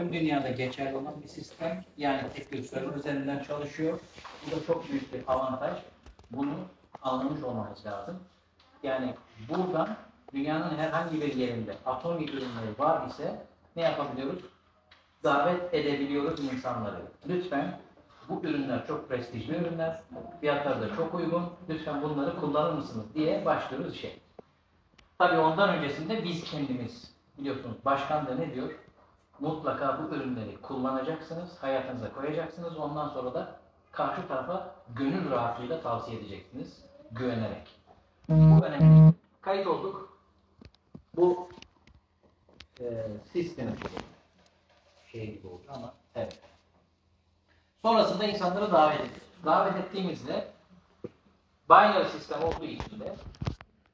tüm dünyada geçerli olan bir sistem. Yani tek bir server üzerinden çalışıyor. Bu da çok büyük bir avantaj. Bunu anlamış olmamız lazım. Yani buradan dünyanın herhangi bir yerinde atom ürünleri var ise ne yapabiliyoruz? Davet edebiliyoruz insanları. Lütfen bu ürünler çok prestijli ürünler, fiyatları da çok uygun, lütfen bunları kullanır mısınız diye başlıyoruz işe. Tabii ondan öncesinde biz kendimiz, biliyorsunuz başkan da ne diyor? Mutlaka bu ürünleri kullanacaksınız, hayatınıza koyacaksınız, ondan sonra da karşı tarafa gönül rahatlığıyla tavsiye edeceksiniz, güvenerek. Bu önemli. Kayıt olduk. Bu e, sistemin şey gibi oldu ama evet. Sonrasında insanları davet ediyoruz. Davet ettiğimizde binary sistem olduğu için de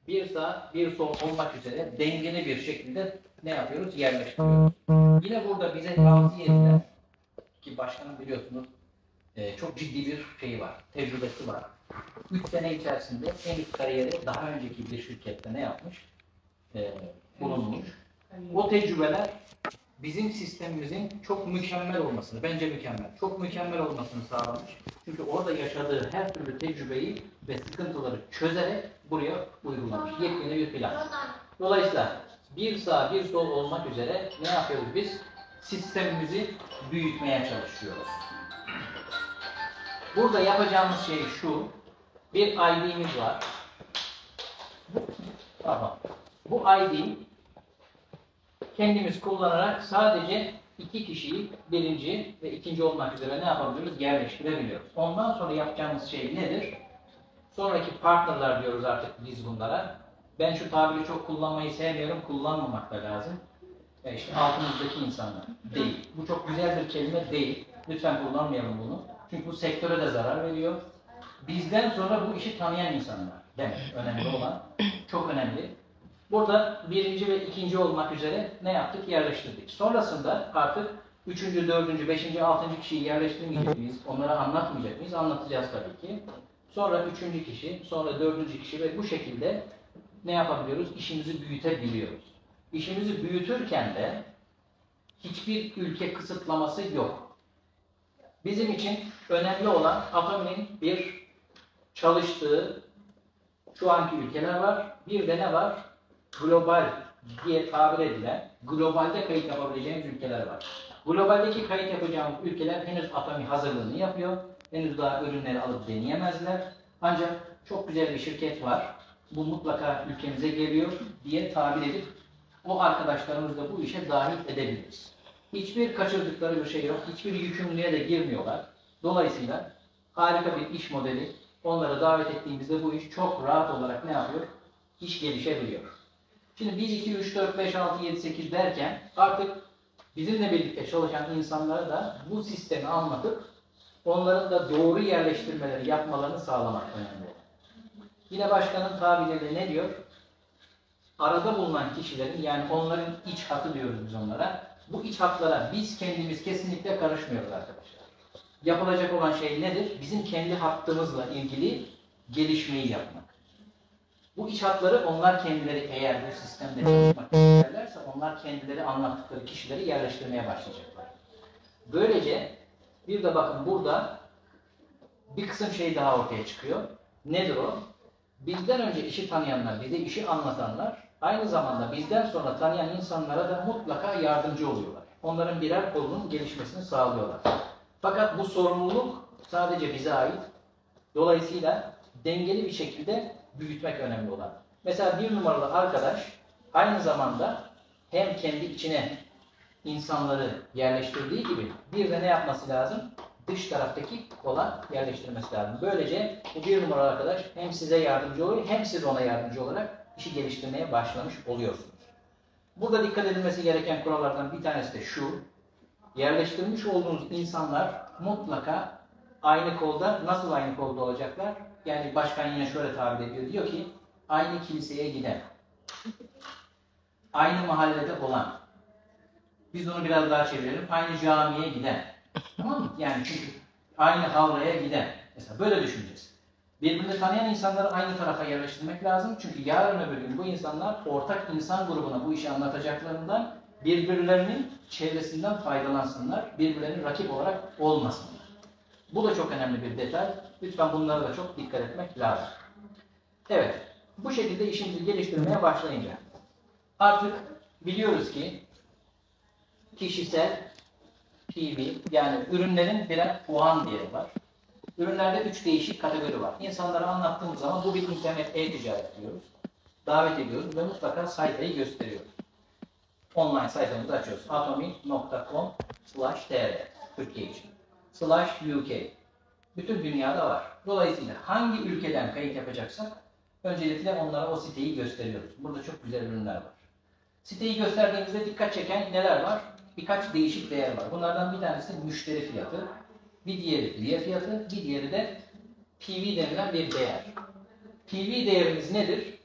bir sağ bir sol olmak üzere dengeli bir şekilde ne yapıyoruz? Yerleştiriyoruz. Yine burada bize tavsiye edilen ki başkanım biliyorsunuz e, çok ciddi bir şeyi var, tecrübesi var. 3 sene içerisinde en üst kariyeri daha önceki bir şirkette ne yapmış? E, bulunmuş. O tecrübeler bizim sistemimizin çok mükemmel olmasını, bence mükemmel, çok mükemmel olmasını sağlamış. Çünkü orada yaşadığı her türlü tecrübeyi ve sıkıntıları çözerek buraya uygulamış. Yepyeni bir plan. Dolayısıyla bir sağ bir sol olmak üzere ne yapıyoruz biz? Sistemimizi büyütmeye çalışıyoruz. Burada yapacağımız şey şu. Bir ID'miz var. Tamam. Bu ID kendimiz kullanarak sadece iki kişiyi birinci ve ikinci olmak üzere ne yapabiliyoruz? Yerleştirebiliyoruz. Ondan sonra yapacağımız şey nedir? Sonraki partnerler diyoruz artık biz bunlara. Ben şu tabiri çok kullanmayı sevmiyorum, kullanmamak da lazım. E işte altımızdaki insanlar değil. Bu çok güzel bir kelime değil. Lütfen kullanmayalım bunu. Çünkü bu sektöre de zarar veriyor. Bizden sonra bu işi tanıyan insanlar demek önemli olan. Çok önemli. Burada birinci ve ikinci olmak üzere ne yaptık? Yerleştirdik. Sonrasında artık üçüncü, dördüncü, beşinci, altıncı kişiyi yerleştirmeyecek miyiz? Onlara anlatmayacak mıyız? Anlatacağız tabii ki. Sonra üçüncü kişi, sonra dördüncü kişi ve bu şekilde ne yapabiliyoruz? İşimizi büyütebiliyoruz. İşimizi büyütürken de hiçbir ülke kısıtlaması yok. Bizim için önemli olan Atomi'nin bir çalıştığı şu anki ülkeler var. Bir de ne var? Global diye tabir edilen globalde kayıt yapabileceğimiz ülkeler var. Globaldeki kayıt yapacağımız ülkeler henüz Atomi hazırlığını yapıyor. Henüz daha ürünleri alıp deneyemezler. Ancak çok güzel bir şirket var. Bu mutlaka ülkemize geliyor diye tabir edip o arkadaşlarımız da bu işe dahil edebiliriz. Hiçbir kaçırdıkları bir şey yok. Hiçbir yükümlülüğe de girmiyorlar. Dolayısıyla harika bir iş modeli. Onları davet ettiğimizde bu iş çok rahat olarak ne yapıyor? İş gelişebiliyor. Şimdi 1, 2, 3, 4, 5, 6, 7, 8 derken artık bizimle birlikte çalışan insanlara da bu sistemi anlatıp onların da doğru yerleştirmeleri yapmalarını sağlamak önemli. Yine başkanın tabiriyle ne diyor? Arada bulunan kişilerin yani onların iç hatı diyoruz biz onlara. Bu iç hatlara biz kendimiz kesinlikle karışmıyoruz arkadaşlar. Yapılacak olan şey nedir? Bizim kendi hattımızla ilgili gelişmeyi yapmak. Bu iç hatları onlar kendileri eğer bu sistemde çalışmak isterlerse onlar kendileri anlattıkları kişileri yerleştirmeye başlayacaklar. Böylece bir de bakın burada bir kısım şey daha ortaya çıkıyor. Nedir o? Bizden önce işi tanıyanlar, bize işi anlatanlar aynı zamanda bizden sonra tanıyan insanlara da mutlaka yardımcı oluyorlar. Onların birer kolunun gelişmesini sağlıyorlar. Fakat bu sorumluluk sadece bize ait. Dolayısıyla dengeli bir şekilde büyütmek önemli olan. Mesela bir numaralı arkadaş aynı zamanda hem kendi içine insanları yerleştirdiği gibi bir de ne yapması lazım? Dış taraftaki kola yerleştirmesi lazım. Böylece bu bir numaralı arkadaş hem size yardımcı oluyor hem siz ona yardımcı olarak işi geliştirmeye başlamış oluyorsunuz. Burada dikkat edilmesi gereken kurallardan bir tanesi de şu. Yerleştirmiş olduğunuz insanlar mutlaka aynı kolda, nasıl aynı kolda olacaklar? Yani başkan yine şöyle tabir ediyor. Diyor ki aynı kiliseye giden, aynı mahallede olan, biz onu biraz daha çevirelim, aynı camiye giden. Tamam mı? Yani çünkü aynı havraya giden. Mesela böyle düşüneceğiz. Birbirini tanıyan insanları aynı tarafa yerleştirmek lazım. Çünkü yarın öbür gün bu insanlar ortak insan grubuna bu işi anlatacaklarından birbirlerinin çevresinden faydalansınlar, birbirlerinin rakip olarak olmasınlar. Bu da çok önemli bir detay. Lütfen bunlara da çok dikkat etmek lazım. Evet, bu şekilde işimizi geliştirmeye başlayınca artık biliyoruz ki kişisel PV yani ürünlerin birer puan değeri var. Ürünlerde üç değişik kategori var. İnsanlara anlattığımız zaman bu bir internet e-ticaret diyoruz. Davet ediyoruz ve mutlaka sayfayı gösteriyoruz. Online sayfamızı açıyoruz. atomi.com slash tr Türkiye için. Slash UK. Bütün dünyada var. Dolayısıyla hangi ülkeden kayıt yapacaksak öncelikle onlara o siteyi gösteriyoruz. Burada çok güzel ürünler var. Siteyi gösterdiğimizde dikkat çeken neler var? Birkaç değişik değer var. Bunlardan bir tanesi müşteri fiyatı, bir diğeri üye fiyatı, bir diğeri de PV denilen bir değer. PV değerimiz nedir?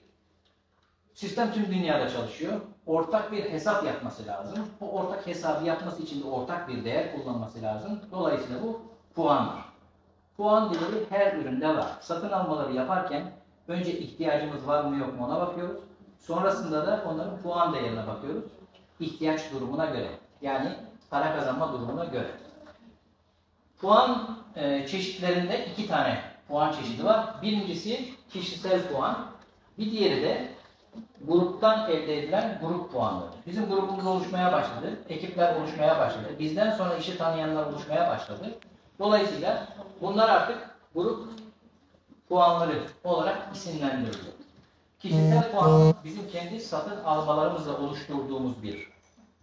Sistem tüm dünyada çalışıyor. Ortak bir hesap yapması lazım. Bu ortak hesabı yapması için de ortak bir değer kullanması lazım. Dolayısıyla bu puandır. Puan değeri her üründe var. Satın almaları yaparken önce ihtiyacımız var mı yok mu ona bakıyoruz. Sonrasında da onların puan değerine bakıyoruz. İhtiyaç durumuna göre. Yani para kazanma durumuna göre. Puan e, çeşitlerinde iki tane puan çeşidi var. Birincisi kişisel puan. Bir diğeri de gruptan elde edilen grup puanları. Bizim grubumuz oluşmaya başladı. Ekipler oluşmaya başladı. Bizden sonra işi tanıyanlar oluşmaya başladı. Dolayısıyla bunlar artık grup puanları olarak isimlendiriliyor. Kişisel puan bizim kendi satın almalarımızla oluşturduğumuz bir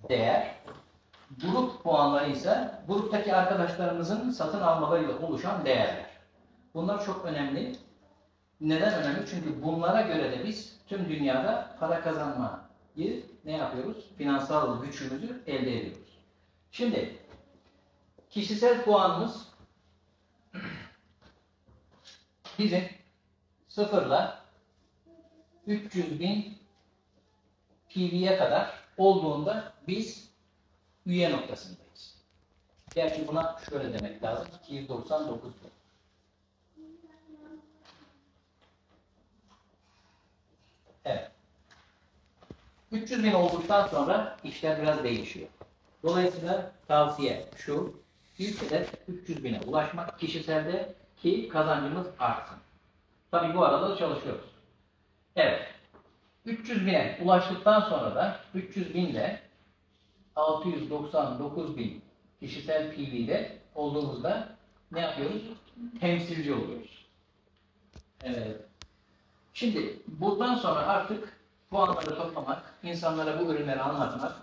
değer. Grup puanları ise gruptaki arkadaşlarımızın satın almalarıyla oluşan değerler. Bunlar çok önemli. Neden önemli? Çünkü bunlara göre de biz tüm dünyada para kazanmayı ne yapıyoruz? Finansal gücümüzü elde ediyoruz. Şimdi kişisel puanımız bizim sıfırla 300 bin PV'ye kadar olduğunda biz üye noktasındayız. Gerçi buna şöyle demek lazım. 299 bin. Evet. 300 bin olduktan sonra işler biraz değişiyor. Dolayısıyla tavsiye şu, ilk hedef 300 bine ulaşmak kişiselde ki kazancımız artsın. Tabii bu arada da çalışıyoruz. Evet. 300 bine ulaştıktan sonra da 300 binle 699 bin kişisel PV'de olduğumuzda ne yapıyoruz? Temsilci oluyoruz. Evet. Şimdi buradan sonra artık puanları toplamak, insanlara bu ürünleri anlatmak,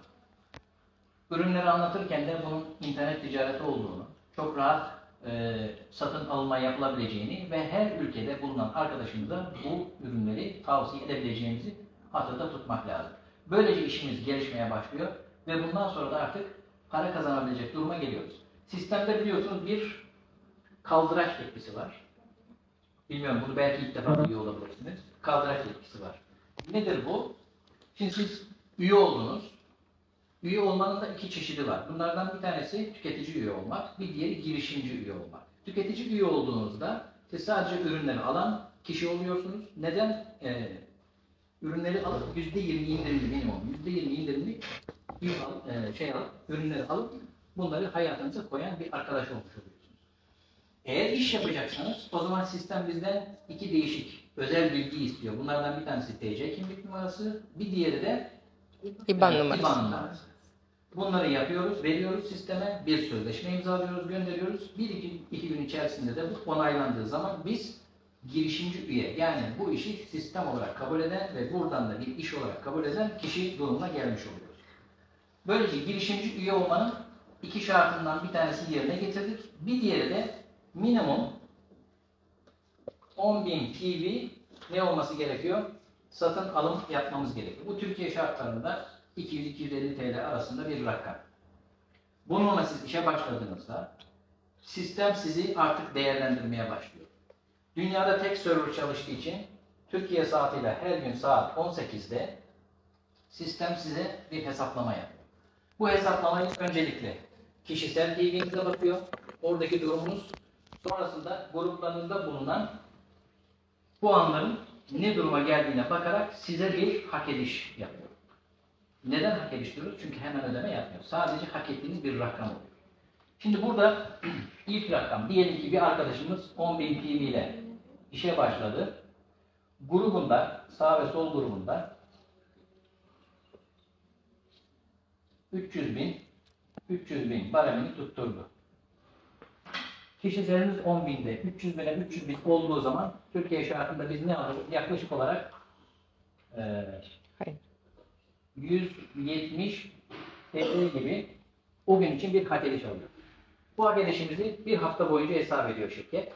ürünleri anlatırken de bunun internet ticareti olduğunu, çok rahat e, satın alma yapılabileceğini ve her ülkede bulunan arkadaşımıza bu ürünleri tavsiye edebileceğimizi hatırda tutmak lazım. Böylece işimiz gelişmeye başlıyor ve bundan sonra da artık para kazanabilecek duruma geliyoruz. Sistemde biliyorsunuz bir kaldıraç etkisi var. Bilmiyorum bunu belki ilk defa duyuyor olabilirsiniz. Kaldıraç etkisi var. Nedir bu? Şimdi siz üye oldunuz. Üye olmanın da iki çeşidi var. Bunlardan bir tanesi tüketici üye olmak, bir diğeri girişimci üye olmak. Tüketici üye olduğunuzda siz sadece ürünleri alan kişi oluyorsunuz. Neden? Ee, ürünleri alıp %20 indirimli minimum, %20 indirimli bir al, e, şey alıp, ürünleri alıp bunları hayatınıza koyan bir arkadaş olmuş oluyorsunuz. Eğer iş yapacaksanız o zaman sistem bizden iki değişik özel bilgi istiyor. Bunlardan bir tanesi TC kimlik numarası, bir diğeri de İBAN e, numarası. IBAN numarası. Bunları yapıyoruz, veriyoruz sisteme, bir sözleşme imzalıyoruz, gönderiyoruz. Bir iki, iki gün içerisinde de bu onaylandığı zaman biz girişimci üye, yani bu işi sistem olarak kabul eden ve buradan da bir iş olarak kabul eden kişi durumuna gelmiş oluyoruz. Böylece girişimci üye olmanın iki şartından bir tanesi yerine getirdik. Bir diğeri de minimum 10.000 PV ne olması gerekiyor? Satın alım yapmamız gerekiyor. Bu Türkiye şartlarında 200-250 TL arasında bir rakam. Bununla siz işe başladığınızda sistem sizi artık değerlendirmeye başlıyor. Dünyada tek server çalıştığı için Türkiye saatiyle her gün saat 18'de sistem size bir hesaplama yapıyor. Bu hesaplamayı öncelikle kişisel PV'nize bakıyor. Oradaki durumunuz sonrasında gruplarınızda bulunan puanların ne duruma geldiğine bakarak size bir hak ediş yapıyor. Neden hak ediş diyoruz? Çünkü hemen ödeme yapmıyor. Sadece hak ettiğiniz bir rakam oluyor. Şimdi burada ilk rakam, diyelim ki bir arkadaşımız 10.000 PV ile işe başladı. Grubunda, sağ ve sol grubunda 300 bin 300 bin baremini tutturdu. Kişi sayımız 10 binde, 300 bine 300 bin olduğu zaman Türkiye şartında biz ne alırız? Yaklaşık olarak eee Hayır. 170 TL gibi o gün için bir hak ediş alıyor. Bu hak edişimizi bir hafta boyunca hesap ediyor şirket.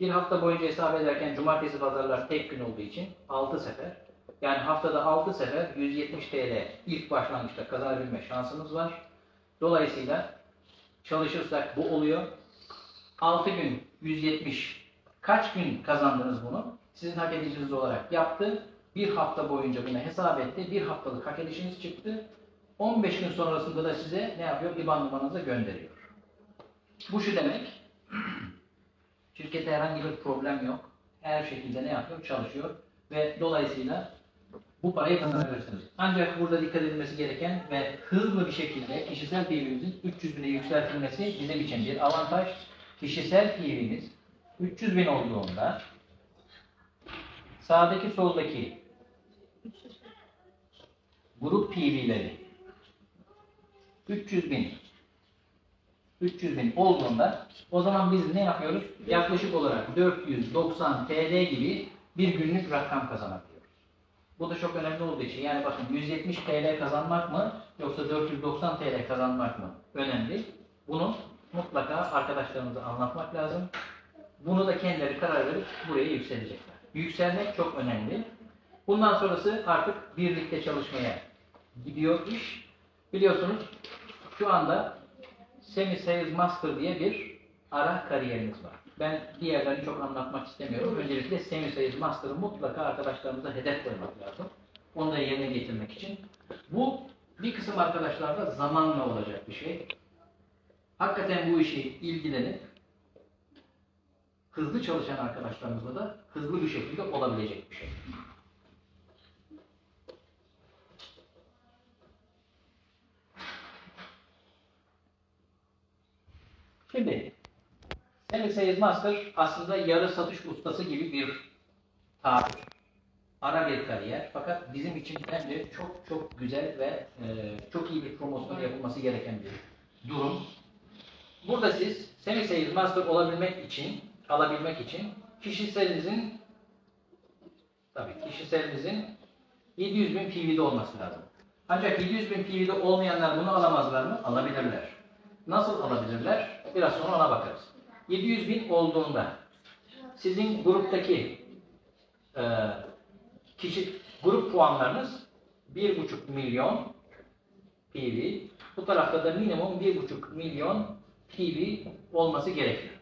Bir hafta boyunca hesap ederken cumartesi pazarlar tek gün olduğu için 6 sefer. Yani haftada 6 sefer 170 TL ilk başlangıçta kazanabilme şansımız var. Dolayısıyla çalışırsak bu oluyor. 6 gün 170 kaç gün kazandınız bunu? Sizin hak edişiniz olarak yaptı. Bir hafta boyunca bunu hesap etti. Bir haftalık hak edişiniz çıktı. 15 gün sonrasında da size ne yapıyor? IBAN numaranızı gönderiyor. Bu şu demek. Şirkete herhangi bir problem yok. Her şekilde ne yapıyor? Çalışıyor. Ve dolayısıyla bu parayı kazanabilirsiniz. Ancak burada dikkat edilmesi gereken ve hızlı bir şekilde kişisel PV'mizin 300 bine yükseltilmesi bizim için bir avantaj. Kişisel PV'miz 300 bin olduğunda sağdaki soldaki grup PV'leri 300 bin 300 bin olduğunda o zaman biz ne yapıyoruz? Yaklaşık olarak 490 TL gibi bir günlük rakam kazanabiliyoruz. Bu da çok önemli olduğu için yani bakın 170 TL kazanmak mı yoksa 490 TL kazanmak mı önemli. Bunu mutlaka arkadaşlarımıza anlatmak lazım. Bunu da kendileri karar verip buraya yükselecekler. Yükselmek çok önemli. Bundan sonrası artık birlikte çalışmaya gidiyor iş. Biliyorsunuz şu anda Semi Sales Master diye bir ara kariyerimiz var. Ben diğerlerini çok anlatmak istemiyorum. Öncelikle Semi Sales Master'ı mutlaka arkadaşlarımıza hedef koymak lazım. Onu da yerine getirmek için. Bu bir kısım arkadaşlarda zamanla olacak bir şey. Hakikaten bu işi ilgilenip hızlı çalışan arkadaşlarımızla da hızlı bir şekilde olabilecek bir şey. Şimdi Semi Sales Master aslında yarı satış ustası gibi bir tabir. Ara bir kariyer. Fakat bizim için bence çok çok güzel ve e, çok iyi bir promosyon yapılması gereken bir durum. Burada siz Semi Sales Master olabilmek için, alabilmek için kişiselinizin tabii kişiselinizin 700 bin PV'de olması lazım. Ancak 700 bin PV'de olmayanlar bunu alamazlar mı? Alabilirler. Nasıl alabilirler? Biraz sonra ona bakarız. 700 bin olduğunda sizin gruptaki e, kişi grup puanlarınız 1,5 milyon PV. Bu tarafta da minimum 1,5 milyon PV olması gerekiyor.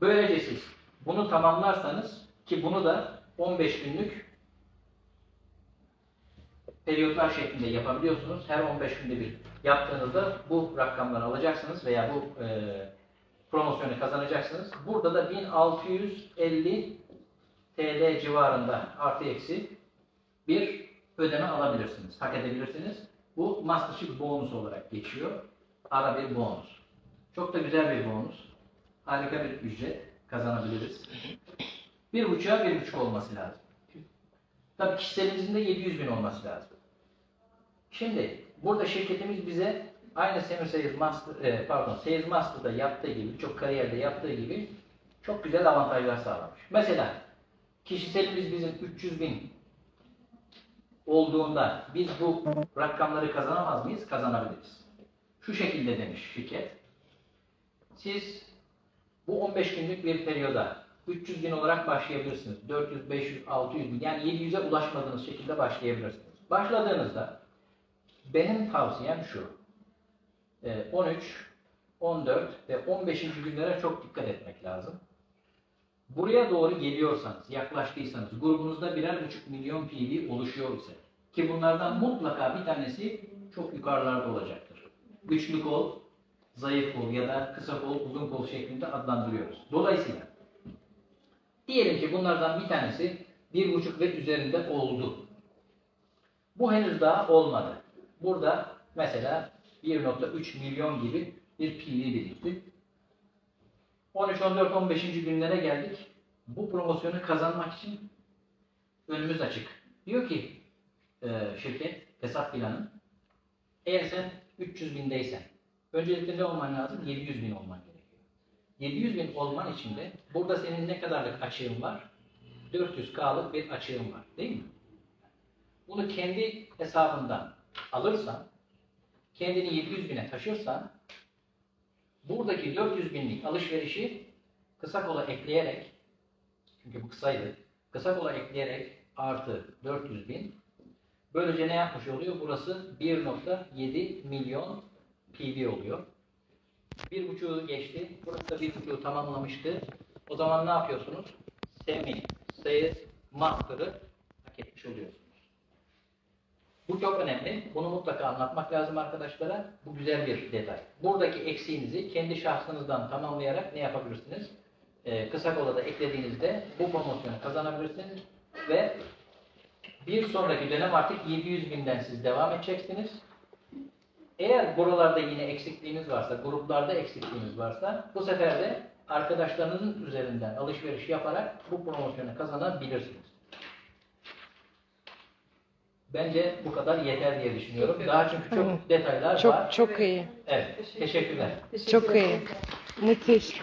Böylece siz bunu tamamlarsanız ki bunu da 15 günlük periyotlar şeklinde yapabiliyorsunuz. Her 15 günde bir yaptığınızda bu rakamları alacaksınız veya bu e, promosyonu kazanacaksınız. Burada da 1650 TL civarında artı eksi bir ödeme alabilirsiniz. Hak edebilirsiniz. Bu Mastership bonus olarak geçiyor. Ara bir bonus. Çok da güzel bir bonus. Harika bir ücret kazanabiliriz. Bir buçuğa bir buçuk olması lazım. Tabii kişiselimizin de 700 bin olması lazım. Şimdi burada şirketimiz bize aynı Semi Sales Master, e, pardon Sales Master'da yaptığı gibi, birçok kariyerde yaptığı gibi çok güzel avantajlar sağlamış. Mesela kişiselimiz bizim 300 bin olduğunda biz bu rakamları kazanamaz mıyız? Kazanabiliriz. Şu şekilde demiş şirket. Siz bu 15 günlük bir periyoda 300 bin olarak başlayabilirsiniz. 400, 500, 600 bin yani 700'e ulaşmadığınız şekilde başlayabilirsiniz. Başladığınızda benim tavsiyem şu. Ee, 13, 14 ve 15. günlere çok dikkat etmek lazım. Buraya doğru geliyorsanız, yaklaştıysanız, grubunuzda birer buçuk milyon PV oluşuyor ise ki bunlardan mutlaka bir tanesi çok yukarılarda olacaktır. Güçlü kol, zayıf kol ya da kısa kol, uzun kol şeklinde adlandırıyoruz. Dolayısıyla diyelim ki bunlardan bir tanesi bir buçuk ve üzerinde oldu. Bu henüz daha olmadı. Burada mesela 1.3 milyon gibi bir PV birikti. 13, 14, 15. günlere geldik. Bu promosyonu kazanmak için önümüz açık. Diyor ki e, şirket, hesap planı, eğer sen 300 bindeysen, öncelikle ne olman lazım? 700 bin olman gerekiyor. 700 bin olman için de burada senin ne kadarlık açığın var? 400K'lık bir açığın var. Değil mi? Bunu kendi hesabından alırsan, kendini 700 bine taşırsan, buradaki 400 binlik alışverişi kısa kola ekleyerek, çünkü bu kısaydı, kısa kola ekleyerek artı 400 bin, böylece ne yapmış oluyor? Burası 1.7 milyon PV oluyor. Bir buçuğu geçti. Burası da bir buçuğu tamamlamıştı. O zaman ne yapıyorsunuz? Semi, sayı, master'ı hak etmiş oluyorsunuz. Bu çok önemli. Bunu mutlaka anlatmak lazım arkadaşlara. Bu güzel bir detay. Buradaki eksiğinizi kendi şahsınızdan tamamlayarak ne yapabilirsiniz? Ee, kısa kolada eklediğinizde bu promosyonu kazanabilirsiniz ve bir sonraki dönem artık 700 binden siz devam edeceksiniz. Eğer buralarda yine eksikliğiniz varsa, gruplarda eksikliğiniz varsa bu sefer de arkadaşlarınızın üzerinden alışveriş yaparak bu promosyonu kazanabilirsiniz. Bence bu kadar yeter diye düşünüyorum. Daha çünkü çok detaylar Çok var. çok iyi. Evet, teşekkürler. Çok iyi. Müthiş.